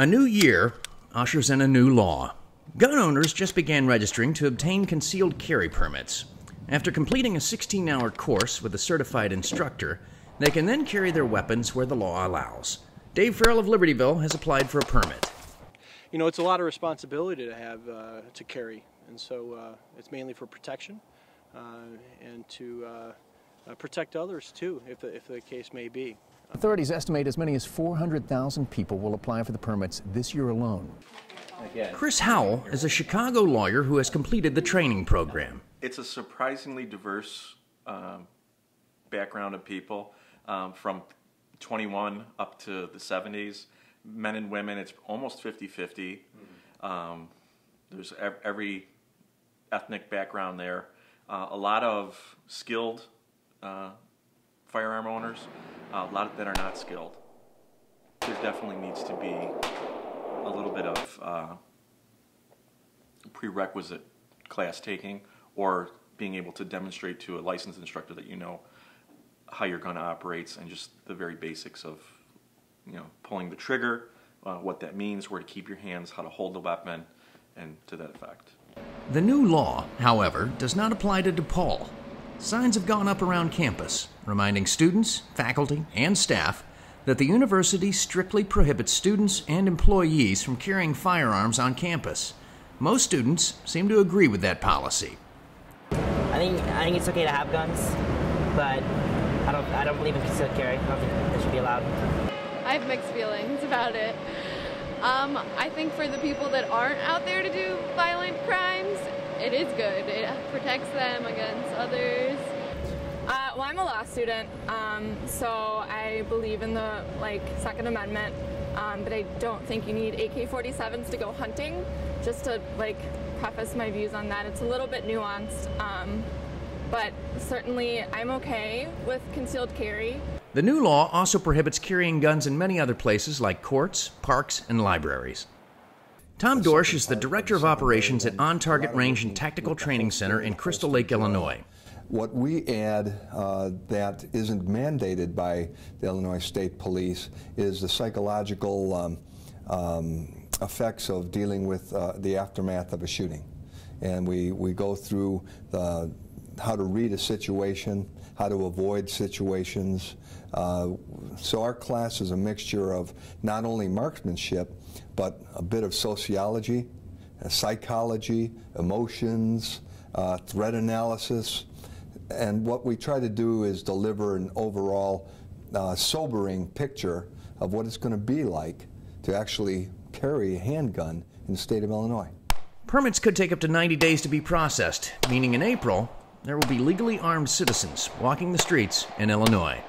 A new year ushers in a new law. Gun owners just began registering to obtain concealed carry permits. After completing a 16 hour course with a certified instructor, they can then carry their weapons where the law allows. Dave Farrell of Libertyville has applied for a permit. You know, it's a lot of responsibility to have uh, to carry, and so uh, it's mainly for protection uh, and to uh, uh, protect others too, if if the case may be. Authorities estimate as many as 400,000 people will apply for the permits this year alone. Chris Howell is a Chicago lawyer who has completed the training program. It's a surprisingly diverse um, background of people um, from 21 up to the 70s. Men and women, it's almost 50 50. Um, there's every ethnic background there. Uh, a lot of skilled uh, firearm owners, uh, a lot that are not skilled. There definitely needs to be a little bit of uh, prerequisite class taking or being able to demonstrate to a licensed instructor that you know how your gun operates and just the very basics of you know pulling the trigger, uh, what that means, where to keep your hands, how to hold the weapon, and to that effect. The new law, however, does not apply to DePaul. Signs have gone up around campus, reminding students, faculty, and staff that the university strictly prohibits students and employees from carrying firearms on campus. Most students seem to agree with that policy. I think I think it's okay to have guns, but I don't I don't believe in concealed carry. I don't think they should be allowed. I have mixed feelings about it. Um, I think for the people that aren't out there to do violent crimes, it is good. It protects them against others. Uh, well, I'm a law student, um, so I believe in the like Second Amendment, um, but I don't think you need AK-47s to go hunting. Just to like preface my views on that, it's a little bit nuanced, um, but certainly I'm okay with concealed carry. The new law also prohibits carrying guns in many other places like courts, parks, and libraries. Tom Dorsch is the Director of Operations at On Target Range and Tactical Training Center in Crystal Lake, Illinois. What we add uh, that isn't mandated by the Illinois State Police is the psychological um, um, effects of dealing with uh, the aftermath of a shooting. And we, we go through the, how to read a situation, how to avoid situations. Uh, so our class is a mixture of not only marksmanship, but a bit of sociology, uh, psychology, emotions, uh, threat analysis, and what we try to do is deliver an overall uh, sobering picture of what it's going to be like to actually carry a handgun in the state of Illinois. Permits could take up to 90 days to be processed, meaning in April, there will be legally armed citizens walking the streets in Illinois.